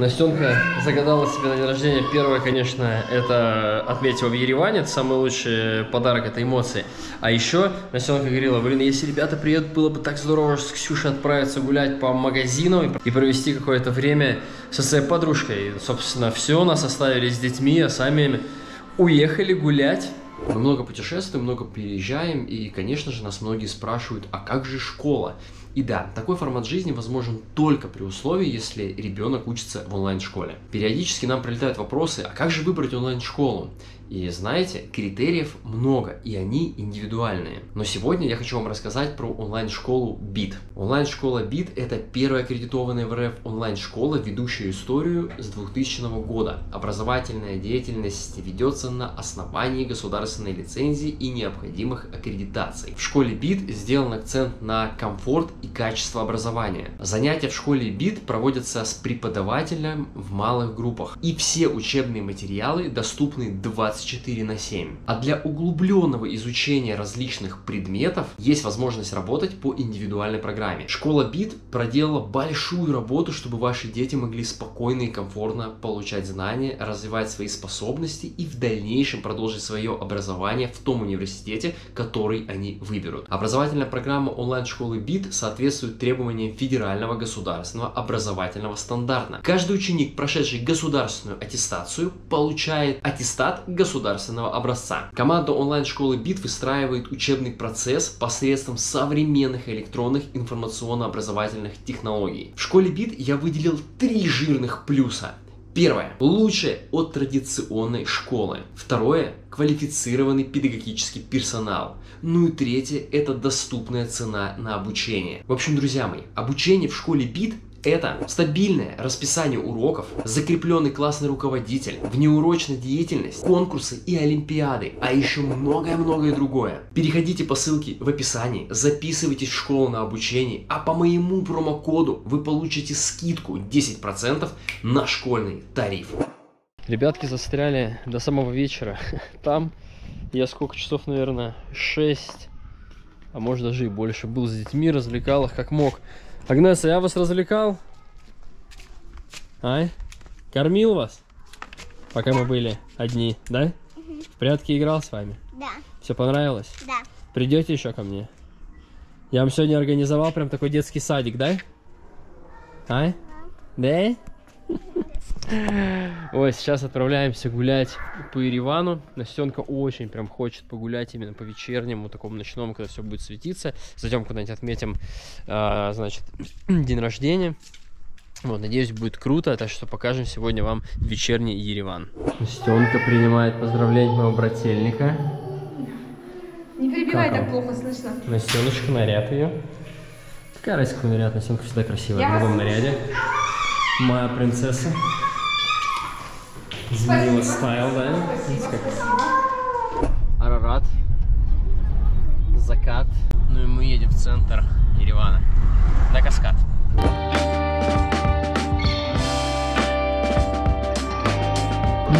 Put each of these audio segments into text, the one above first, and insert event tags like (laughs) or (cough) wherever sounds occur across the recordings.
Настенка загадала себе на день рождения. Первое, конечно, это отметила в Ереване. Это самый лучший подарок, это эмоции. А еще Настенка говорила, блин, если ребята приедут, было бы так здорово с Ксюшей отправиться гулять по магазинам и провести какое-то время со своей подружкой. И, собственно, все, нас оставили с детьми, а сами уехали гулять. Мы много путешествуем, много переезжаем, и, конечно же, нас многие спрашивают, а как же школа? И да, такой формат жизни возможен только при условии, если ребенок учится в онлайн-школе. Периодически нам прилетают вопросы, а как же выбрать онлайн-школу? И знаете, критериев много, и они индивидуальные. Но сегодня я хочу вам рассказать про онлайн-школу BIT. Онлайн-школа BIT – это первая аккредитованная в РФ онлайн-школа, ведущая историю с 2000 года. Образовательная деятельность ведется на основании государственной лицензии и необходимых аккредитаций. В школе BIT сделан акцент на комфорт и качество образования. Занятия в школе BIT проводятся с преподавателем в малых группах. И все учебные материалы доступны 20 24 на 7. А для углубленного изучения различных предметов есть возможность работать по индивидуальной программе. Школа БИТ проделала большую работу, чтобы ваши дети могли спокойно и комфортно получать знания, развивать свои способности и в дальнейшем продолжить свое образование в том университете, который они выберут. Образовательная программа онлайн-школы БИТ соответствует требованиям федерального государственного образовательного стандарта. Каждый ученик, прошедший государственную аттестацию, получает аттестат государственного государственного образца. Команда онлайн-школы БИТ выстраивает учебный процесс посредством современных электронных информационно-образовательных технологий. В школе БИТ я выделил три жирных плюса. Первое. Лучше от традиционной школы. Второе. Квалифицированный педагогический персонал. Ну и третье. Это доступная цена на обучение. В общем, друзья мои, обучение в школе БИТ это стабильное расписание уроков, закрепленный классный руководитель, внеурочная деятельность, конкурсы и олимпиады, а еще многое-многое другое. Переходите по ссылке в описании, записывайтесь в школу на обучение, а по моему промокоду вы получите скидку 10% на школьный тариф. Ребятки застряли до самого вечера. (laughs) Там я сколько часов, наверное, 6, а может даже и больше. Был с детьми, развлекал их как мог. Агнеса, я вас развлекал? Ай? Кормил вас? Пока мы были одни, да? В прятки играл с вами? Да. Все понравилось? Да. Придете еще ко мне? Я вам сегодня организовал прям такой детский садик, да? Ай? Да? Ой, сейчас отправляемся гулять по Еревану. Настенка очень прям хочет погулять именно по вечернему, такому ночному, когда все будет светиться. Зайдем куда-нибудь отметим, а, значит, (clears throat) день рождения. Вот, надеюсь, будет круто, так что покажем сегодня вам вечерний Ереван. Настенка принимает поздравления моего брательника. Не перебивай, так плохо слышно. Настеночка, наряд ее. Разница, какой наряд? Настенка всегда красивая в любом наряде. Моя принцесса. Изменила стайл, да? Арарат. Закат. Ну и мы едем в центр Еревана. На каскад.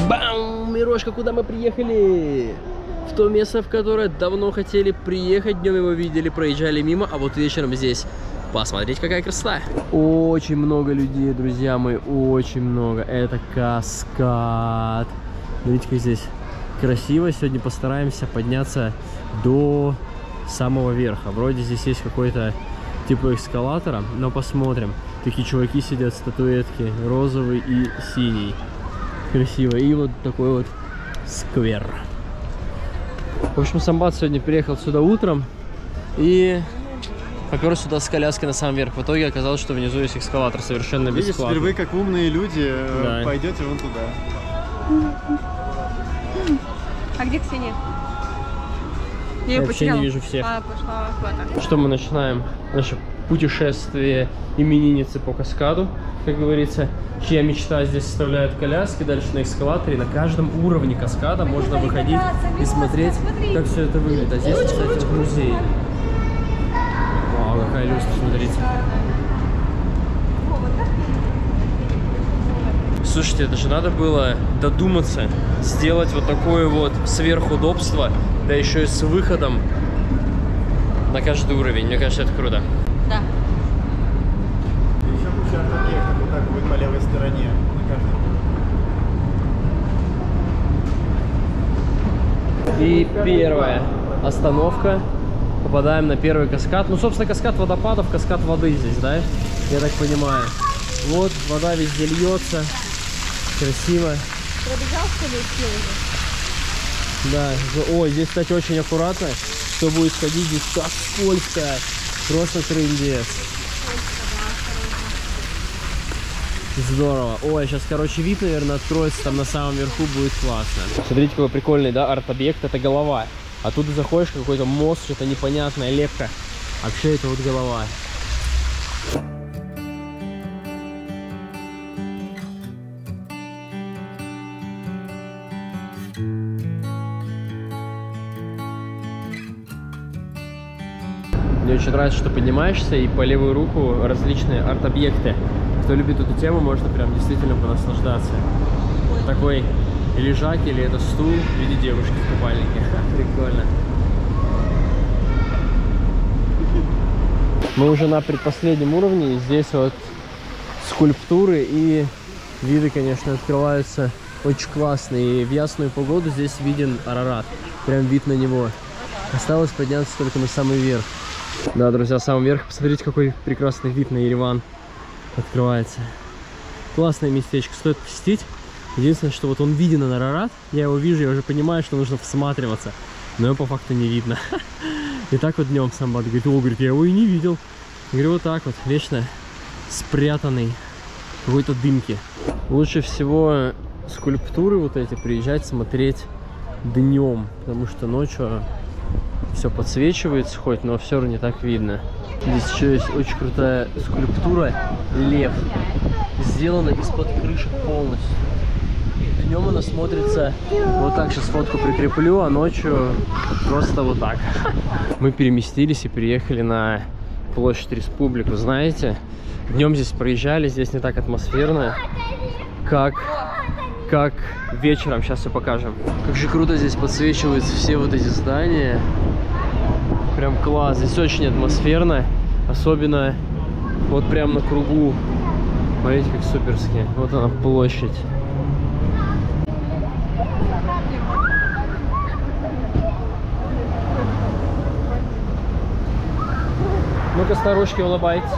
Бам! Мирошка, куда мы приехали? В то место, в которое давно хотели приехать. Днем его видели, проезжали мимо, а вот вечером здесь Посмотрите, какая красота. Очень много людей, друзья мои, очень много. Это каскад. Смотрите, как здесь красиво. Сегодня постараемся подняться до самого верха. Вроде здесь есть какой-то типа эскалатора, но посмотрим. Такие чуваки сидят, статуэтки, розовый и синий. Красиво. И вот такой вот сквер. В общем, Самбат сегодня приехал сюда утром и попер сюда с коляской на самом верх. В итоге оказалось, что внизу есть экскаватор совершенно Видишь, бесплатно. теперь вы, как умные люди, э, Да. пойдете вон туда. А где Ксения? Я Я ее вообще потеряла. не вижу всех. А, пошла куда-то. Что мы начинаем? Наше путешествие именинницы по каскаду, как говорится, чья мечта здесь составляет коляски, дальше на эскалаторе. На каждом уровне каскада можно выходить и смотреть, как все это выглядит. А здесь, кстати, вот музей какая люстра, смотрите. Слушайте, это же надо было додуматься, сделать вот такое вот сверхудобство, да еще и с выходом на каждый уровень. Мне кажется, это круто. Да. Еще куча объектов вот так будет на левой стороне, И первая остановка Попадаем на первый каскад. Ну, собственно, каскад водопадов, каскад воды здесь, да? Я так понимаю. Вот, вода везде льется. Красиво. Пробежал, что ли, уже? Да. Ой, здесь, кстати, очень аккуратно. Кто будет ходить, здесь так скользко. Просто трындец. Здорово. Ой, сейчас, короче, вид, наверное, откроется там на самом верху, будет классно. Смотрите, какой прикольный, да, арт-объект. Это голова. А тут заходишь, какой-то мост, что-то непонятное, лепка. Вообще, это вот голова. Мне очень нравится, что поднимаешься и по левую руку различные арт-объекты. Кто любит эту тему, можно прям действительно понаслаждаться. Такой лежак или это стул в виде девушки в купальнике. (laughs) Прикольно. Мы уже на предпоследнем уровне, и здесь вот скульптуры и виды, конечно, открываются очень классные. И в ясную погоду здесь виден Арарат. Прям вид на него. Осталось подняться только на самый верх. Да, друзья, самый верх. Посмотрите, какой прекрасный вид на Ереван открывается. Классное местечко, стоит посетить. Единственное, что вот он виден на Арарат. Я его вижу, я уже понимаю, что нужно всматриваться. Но его по факту не видно. (laughs) И так вот днем Самбат говорит, о, говорит, я его и не видел. Говорю, вот так вот, вечно спрятанный в какой-то дымке. Лучше всего скульптуры вот эти приезжать смотреть днем, потому что ночью все подсвечивается хоть, но все равно не так видно. Здесь еще есть очень крутая скульптура лев. Сделана из-под крышек полностью. Днем она смотрится вот так, сейчас фотку прикреплю, а ночью просто вот так. Мы переместились и приехали на площадь Республику. Знаете, днем здесь проезжали, здесь не так атмосферно, как, как вечером. Сейчас все покажем. Как же круто здесь подсвечиваются все вот эти здания. Прям класс. Здесь очень атмосферно. Особенно вот прям на кругу. Смотрите, как суперски. Вот она площадь. Ну-ка, старушки, улыбайтесь.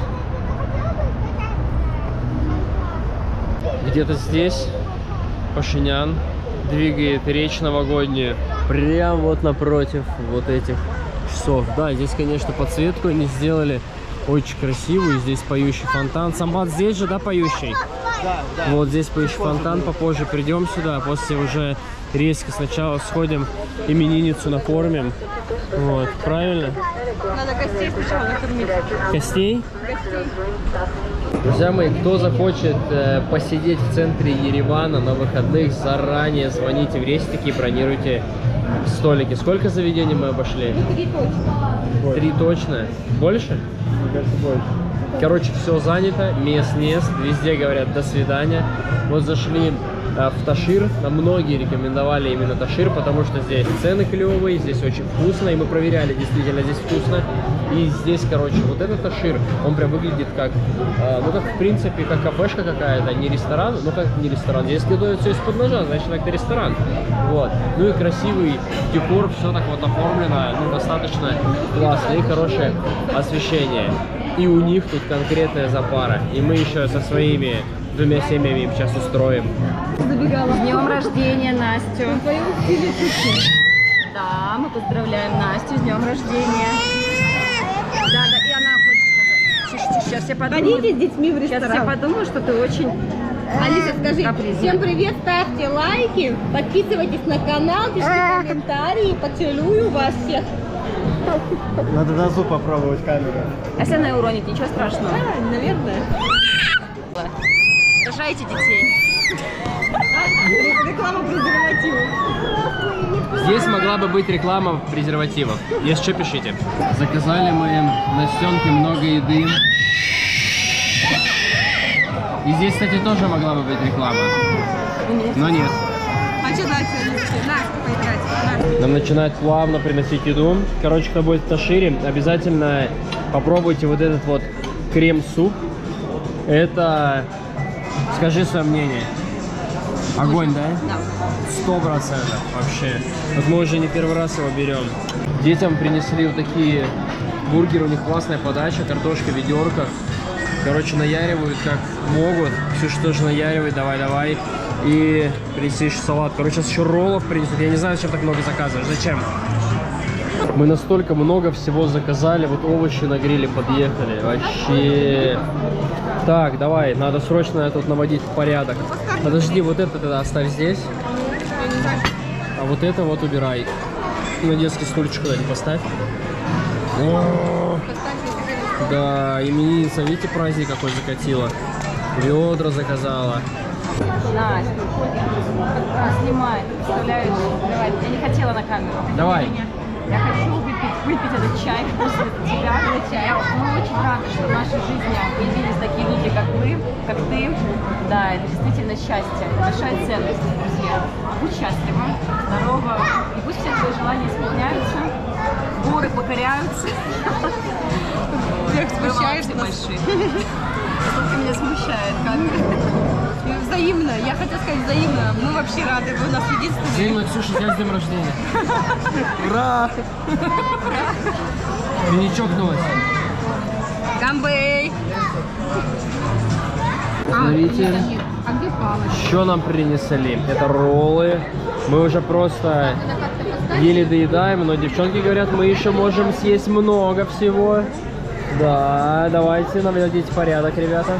Где-то здесь Пашинян двигает речь новогоднюю. Прям вот напротив вот этих часов. Да, здесь, конечно, подсветку они сделали очень красивую. Здесь поющий фонтан. Самбат здесь же, да, поющий? Вот здесь поющий фонтан. Попозже придем сюда. После уже резко сначала сходим именинницу накормим. Вот, правильно? Надо гостей сначала накормить. Костей? Гостей. Друзья мои, кто захочет э, посидеть в центре Еревана на выходных, заранее звоните в рестики и бронируйте столики. Сколько заведений мы обошли? Три точно. Три точно? Больше? Короче, все занято, мест нет, везде говорят до свидания. Вот зашли э, в Ташир, нам многие рекомендовали именно Ташир, потому что здесь цены клевые, здесь очень вкусно, и мы проверяли, действительно здесь вкусно. И здесь, короче, вот этот Ташир, он прям выглядит как, э, ну как в принципе, как кафешка какая-то, не ресторан, ну как не ресторан, здесь готовят все из-под ножа, значит это ресторан. Вот. Ну и красивый декор, все так вот оформлено, ну достаточно классно и хорошее освещение. И у них тут конкретная запара. И мы еще со своими двумя семьями им сейчас устроим. Забегала. С днем рождения, Настю! Твоем стиле. Да, мы поздравляем Настю с днем рождения. Да, да, и она хочет сказать. Тише, тише, сейчас я подумаю. Ходите с детьми в Сейчас я ресторан. подумаю, что ты очень... Алиса, скажи, Капризная. всем привет, ставьте лайки, подписывайтесь на канал, пишите комментарии, поцелую вас всех. Надо на зуб попробовать камеру. А если она уронит, ничего страшного. Да, наверное. Рожайте детей. Реклама презервативов. Здесь могла бы быть реклама презервативов. Если что, пишите. Заказали мы на стенке много еды. И здесь, кстати, тоже могла бы быть реклама. Но нет. Нам начинают плавно приносить еду. Короче, кто будет в Ташире, обязательно попробуйте вот этот вот крем-суп. Это... Скажи свое мнение. Огонь, да? Да. Сто процентов вообще. Вот мы уже не первый раз его берем. Детям принесли вот такие бургеры, у них классная подача, картошка в ведерках. Короче, наяривают как могут. Ксюша тоже наяривает, давай, давай. И принесли еще салат. Короче, сейчас еще роллов принесут. Я не знаю, зачем так много заказываешь. Зачем? Мы настолько много всего заказали. Вот овощи на гриле подъехали. Вообще. Так, давай, надо срочно тут наводить порядок. Подожди, вот это тогда оставь здесь. А вот это вот убирай. На детский стульчик куда-нибудь поставь. О, Да, именинница, видите, праздник какой закатила. Ведра заказала. Настя, снимай, представляешь? Давай, я не хотела на камеру. Давай. Я хочу выпить, выпить этот чай после тебя. Я, мы очень рады, что в нашей жизни появились такие люди, как вы, как ты. Да, это действительно счастье, большая ценность, друзья. Будь счастлива, здорова, и пусть все твои желания исполняются, горы покоряются. Вы смущаешь нас. большие. Только меня смущает камера. Я хотела сказать взаимно. Мы вообще рады, вы у нас единственные. Взаимно, Ксюша, тебя с днем рождения. Ура! Ты не чокнулась? Камбэй! Смотрите, А что нам принесли? Это роллы. Мы уже просто еле доедаем, но девчонки говорят, мы еще можем съесть много всего. Да, давайте наведите порядок, ребята.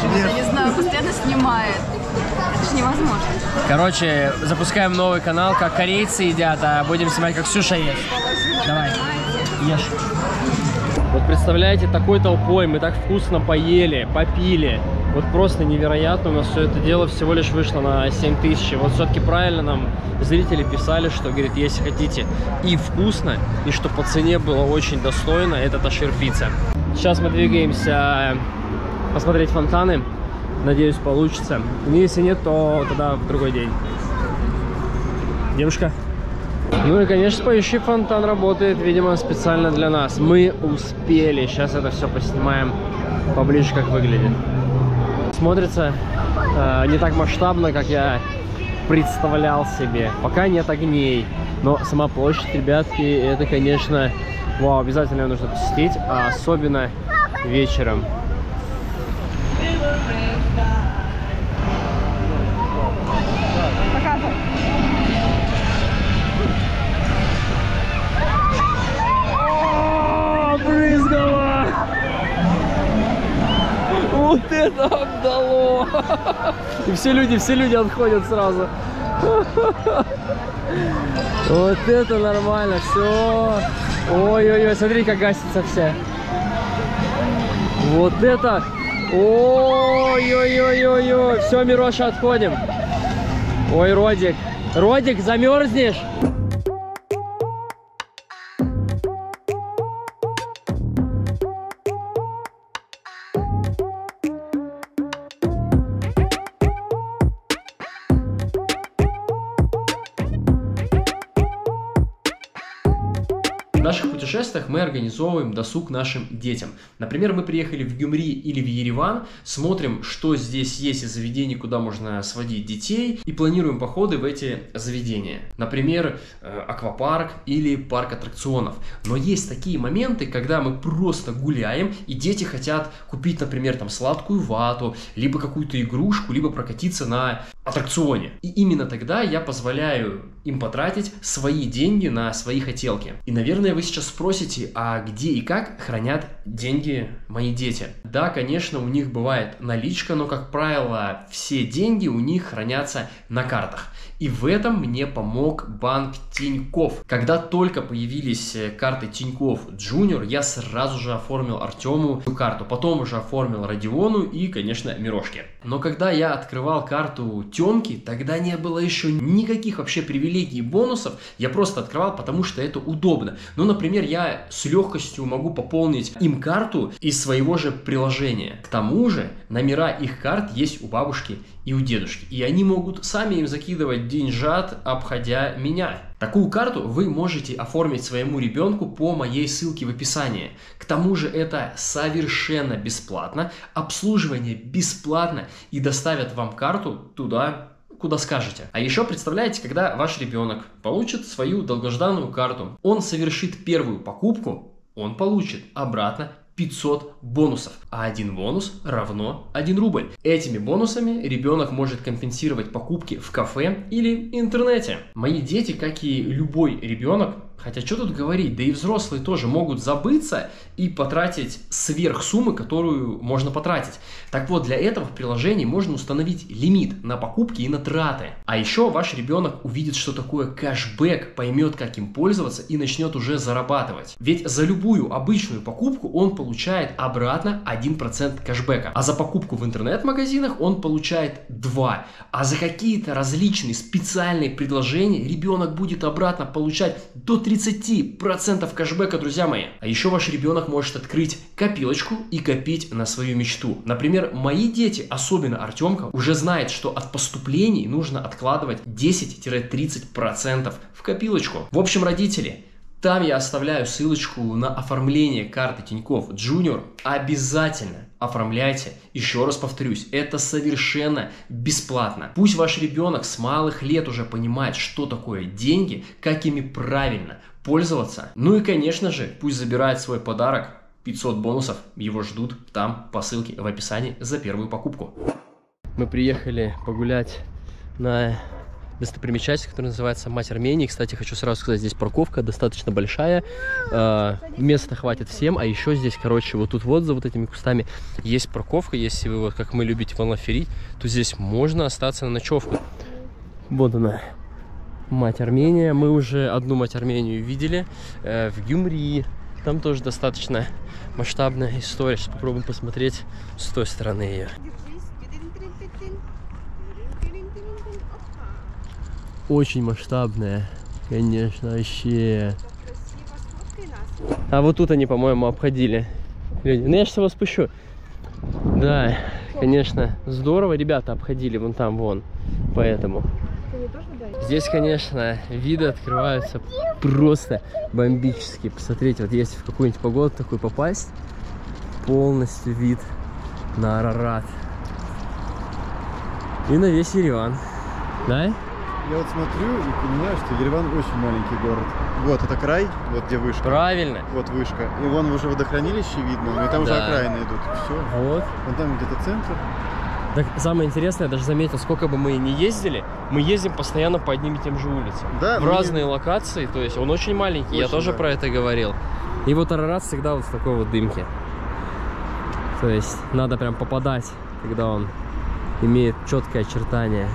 Живет, я не знаю, постоянно снимает. Это же невозможно. Короче, запускаем новый канал, как корейцы едят, а будем снимать, как Ксюша ест. Давай, ешь. Вот представляете, такой толпой мы так вкусно поели, попили. Вот просто невероятно, у нас все это дело всего лишь вышло на 7 тысяч. Вот все-таки правильно нам зрители писали, что, говорит, если хотите и вкусно, и что по цене было очень достойно, это Ташир Пицца. Сейчас мы двигаемся посмотреть фонтаны. Надеюсь, получится. Ну, если нет, то тогда в другой день. Девушка? Ну и, конечно, поющий фонтан работает, видимо, специально для нас. Мы успели. Сейчас это все поснимаем поближе, как выглядит. Смотрится э, не так масштабно, как я представлял себе. Пока нет огней. Но сама площадь, ребятки, это, конечно, вау, обязательно нужно посетить, а особенно вечером. О, брызгало! Вот это обдало! И все люди, все люди отходят сразу. Вот это нормально, все. Ой-ой-ой, смотри, как гасится все. Вот это. Ой-ой-ой-ой-ой. Все, Мироша, отходим. Ой, Родик. Родик, замерзнешь? Наших путешествиях мы организовываем досуг нашим детям. Например, мы приехали в Гюмри или в Ереван, смотрим, что здесь есть из заведений, куда можно сводить детей, и планируем походы в эти заведения. Например, э, аквапарк или парк аттракционов. Но есть такие моменты, когда мы просто гуляем, и дети хотят купить, например, там сладкую вату, либо какую-то игрушку, либо прокатиться на аттракционе. И именно тогда я позволяю им потратить свои деньги на свои хотелки. И, наверное, вы сейчас спросите, а где и как хранят деньги мои дети? Да, конечно, у них бывает наличка, но, как правило, все деньги у них хранятся на картах. И в этом мне помог банк Тиньков. Когда только появились э, карты Тиньков Junior, я сразу же оформил Артему карту, потом уже оформил Родиону и, конечно, Мирошке. Но когда я открывал карту Темки, тогда не было еще никаких вообще привилегий и бонусов. Я просто открывал, потому что это удобно. Ну, например, я с легкостью могу пополнить им карту из своего же приложения. К тому же, номера их карт есть у бабушки и у дедушки. И они могут сами им закидывать деньжат, обходя меня. Такую карту вы можете оформить своему ребенку по моей ссылке в описании. К тому же это совершенно бесплатно, обслуживание бесплатно и доставят вам карту туда, куда скажете. А еще представляете, когда ваш ребенок получит свою долгожданную карту, он совершит первую покупку, он получит обратно 500 бонусов, а один бонус равно 1 рубль. Этими бонусами ребенок может компенсировать покупки в кафе или интернете. Мои дети, как и любой ребенок, Хотя что тут говорить, да и взрослые тоже могут забыться и потратить сверх суммы, которую можно потратить. Так вот, для этого в приложении можно установить лимит на покупки и на траты. А еще ваш ребенок увидит, что такое кэшбэк, поймет, как им пользоваться и начнет уже зарабатывать. Ведь за любую обычную покупку он получает обратно 1% кэшбэка. А за покупку в интернет-магазинах он получает 2. А за какие-то различные специальные предложения ребенок будет обратно получать до 3 30% кэшбэка, друзья мои. А еще ваш ребенок может открыть копилочку и копить на свою мечту. Например, мои дети, особенно Артемка, уже знает, что от поступлений нужно откладывать 10-30% в копилочку. В общем, родители, там я оставляю ссылочку на оформление карты Тиньков Junior. Обязательно оформляйте. Еще раз повторюсь, это совершенно бесплатно. Пусть ваш ребенок с малых лет уже понимает, что такое деньги, как ими правильно пользоваться. Ну и, конечно же, пусть забирает свой подарок. 500 бонусов его ждут там по ссылке в описании за первую покупку. Мы приехали погулять на достопримечательность, которая называется Мать Армении. Кстати, хочу сразу сказать, здесь парковка достаточно большая, э, места хватит всем, а еще здесь, короче, вот тут вот за вот этими кустами есть парковка, если вы вот как мы любите волноферить, то здесь можно остаться на ночевку. Вот она, Мать Армения. Мы уже одну Мать Армению видели э, в Гюмри. Там тоже достаточно масштабная история. Сейчас попробуем посмотреть с той стороны ее. очень масштабная, конечно, вообще. А вот тут они, по-моему, обходили люди. Ну я сейчас его спущу. Да, конечно, здорово ребята обходили вон там, вон. Поэтому. Здесь, конечно, виды открываются просто бомбические. Посмотрите, вот если в какую-нибудь погоду такой попасть, полностью вид на Арарат. И на весь Ереван. Да? Я вот смотрю и понимаю, что Ереван очень маленький город. Вот, это край, вот где вышка. Правильно. Вот вышка. И вон уже водохранилище видно, и там уже Да. окраины идут. Все. Вот. Вон там где-то центр. Так самое интересное, я даже заметил, сколько бы мы ни ездили, мы ездим постоянно по одним и тем же улицам. Да, в разные локации, то есть он очень маленький, я Очень, тоже да. про это говорил. И вот Арарат всегда вот в такой вот дымке. То есть надо прям попадать, когда он имеет четкое очертание.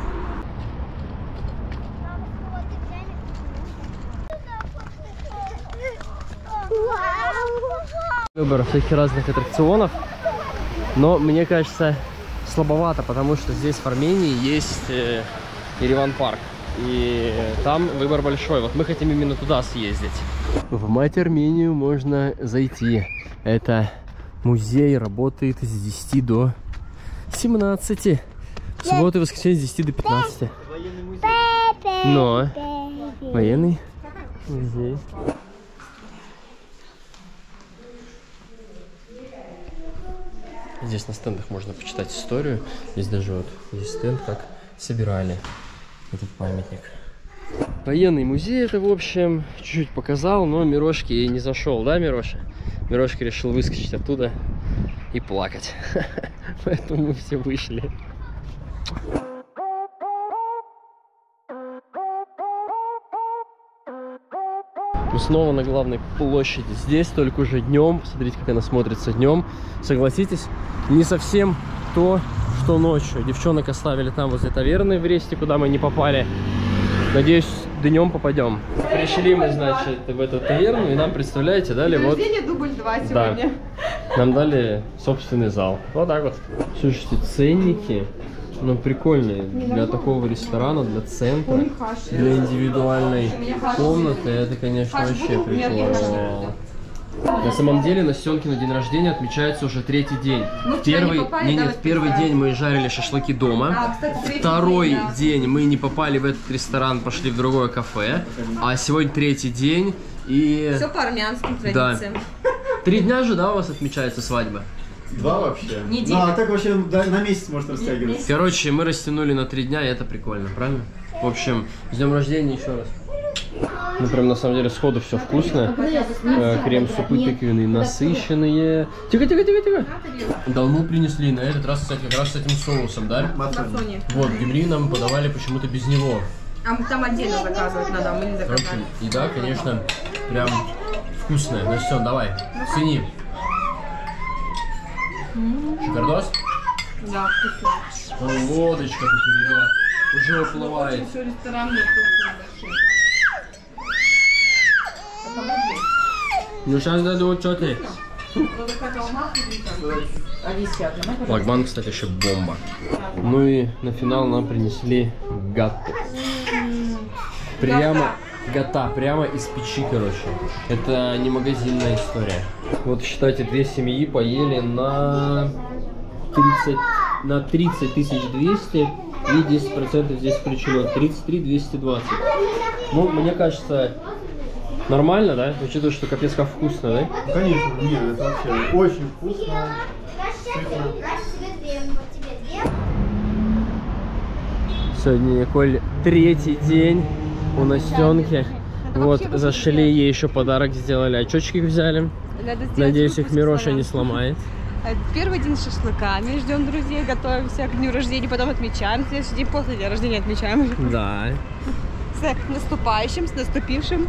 Выбор всяких разных аттракционов, но мне кажется слабовато, потому что здесь в Армении есть э, Ереван парк. И там выбор большой. Вот мы хотим именно туда съездить. В мать Армению можно зайти. Это музей, работает с 10 до 17. В субботу и воскресенье с 10 до 15. Но военный музей. Здесь на стендах можно почитать историю. Здесь даже вот есть стенд, как собирали этот памятник. Военный музей это, в общем, чуть-чуть показал, но Мирошки не зашел, да, Мироша? Мирошка решил выскочить оттуда и плакать. (laughs) Поэтому мы все вышли. Мы снова на главной площади. Здесь только уже днем. Смотрите, как она смотрится днем. Согласитесь, не совсем то, что ночью. Девчонок оставили там возле таверны в Ресте, куда мы не попали. Надеюсь, днем попадем. Пришли мы, значит, в эту таверну, и нам, представляете, дали вот... дубль 2 Да. Нам дали собственный зал. Вот так вот. Слушайте, ценники, ну, прикольные. Для такого ресторана, для центра, для индивидуальной комнаты, это, конечно, вообще прикольно. На самом деле на день рождения отмечается уже третий день. Мы В вчера не первый, попали, не, да, нет, первый день мы жарили шашлыки дома. А, кстати, Второй день, да. день мы не попали в этот ресторан, пошли в другое кафе. А сегодня третий день и Все по армянским Да. традициям. три дня же, да, у вас отмечается свадьба? Два вообще. Неделя. Ну, а так вообще да, на месяц может растягиваться. Короче, мы растянули на три дня, и это прикольно, правильно? В общем, с днем рождения еще раз. Ну, прям на самом деле сходу все вкусное. Э, Крем-супы тыквенные, насыщенные. Тихо, тихо, тихо, тихо. Давно принесли, на этот раз, кстати, как раз с этим соусом, да? Мацони. Вот, гемри нам подавали почему-то без него. А там отдельно заказывать надо, а мы не Короче, заказали. еда, конечно, прям вкусная. Ну все, давай, цени. Шикардос? Да, вкусно. О, лодочка тут, ребят, уже уплывает. Все ресторанные. Ну сейчас дадут, что ты? Флагман, кстати, еще бомба. Ну и на финал нам принесли гатту. Прямо гота, прямо из печи, короче. Это не магазинная история. Вот считайте, две семьи поели на 30, на 30 тысяч 200 и 10% здесь включено. 33 220. Ну, мне кажется, нормально, да? Учитывая, что капец как вкусно, да? Ну, Конечно, нет, это вообще очень вкусно. Сегодня, Николь, третий день у Настенки. Вот, зашли, ей еще подарок сделали, очечки взяли. Надеюсь, их Мироша не сломает. Это Первый день с шашлыками, ждем друзей, готовимся к дню рождения, потом отмечаем, следующий день после дня рождения отмечаем. Да. С наступающим, с наступившим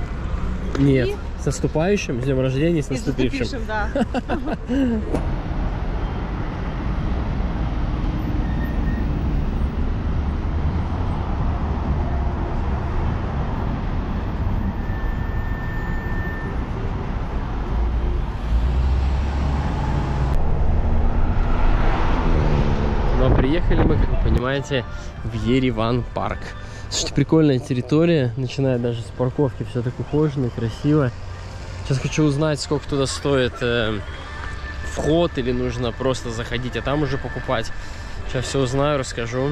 Нет, И? с наступающим, с днем рождения, с и с наступившим. наступившим, да. (laughs) приехали мы, как вы понимаете, в Ереван парк. Слушайте, прикольная территория, начиная даже с парковки, все так ухоженно, красиво. Сейчас хочу узнать, сколько туда стоит э, вход или нужно просто заходить, а там уже покупать. Сейчас все узнаю, расскажу.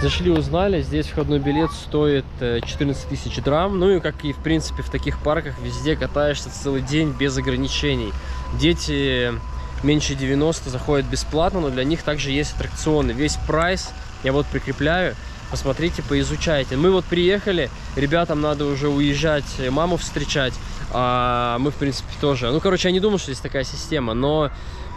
Зашли, узнали, здесь входной билет стоит э, 14 тысяч драм. Ну и как и в принципе в таких парках везде катаешься целый день без ограничений. Дети меньше 90 заходят бесплатно, но для них также есть аттракционы. Весь прайс я вот прикрепляю. Посмотрите, поизучайте. Мы вот приехали, ребятам надо уже уезжать, маму встречать, а мы, в принципе, тоже. Ну, короче, я не думал, что здесь такая система, но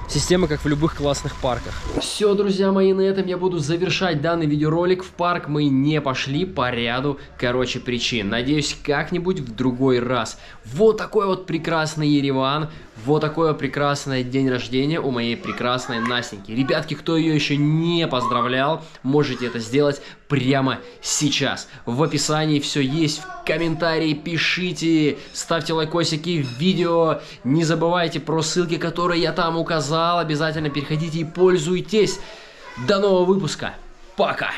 Система, как в любых классных парках. Все, друзья мои, на этом я буду завершать данный видеоролик. В парк мы не пошли по ряду, короче, причин. Надеюсь, как-нибудь в другой раз. Вот такой вот прекрасный Ереван. Вот такое прекрасное день рождения у моей прекрасной Настеньки. Ребятки, кто ее еще не поздравлял, можете это сделать прямо сейчас. В описании все есть, в комментарии пишите, ставьте лайкосики в видео, не забывайте про ссылки, которые я там указал, обязательно переходите и пользуйтесь. До нового выпуска, пока!